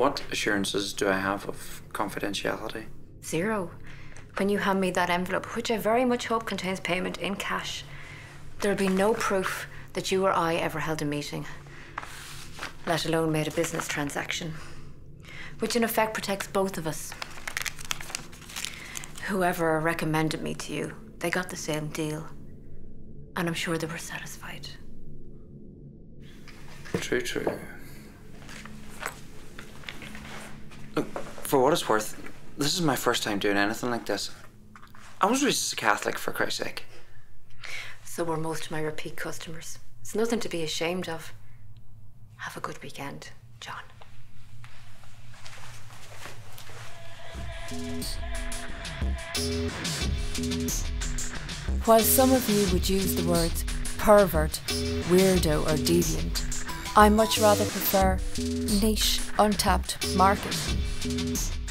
What assurances do I have of confidentiality? Zero. When you hand me that envelope, which I very much hope contains payment in cash, there'll be no proof that you or I ever held a meeting, let alone made a business transaction, which in effect protects both of us. Whoever recommended me to you, they got the same deal. And I'm sure they were satisfied. True, true. For what it's worth, this is my first time doing anything like this. I was raised as a Catholic, for Christ's sake. So were most of my repeat customers. It's nothing to be ashamed of. Have a good weekend, John. While some of you would use the words pervert, weirdo, or deviant, I much rather prefer niche, untapped market. Thank you.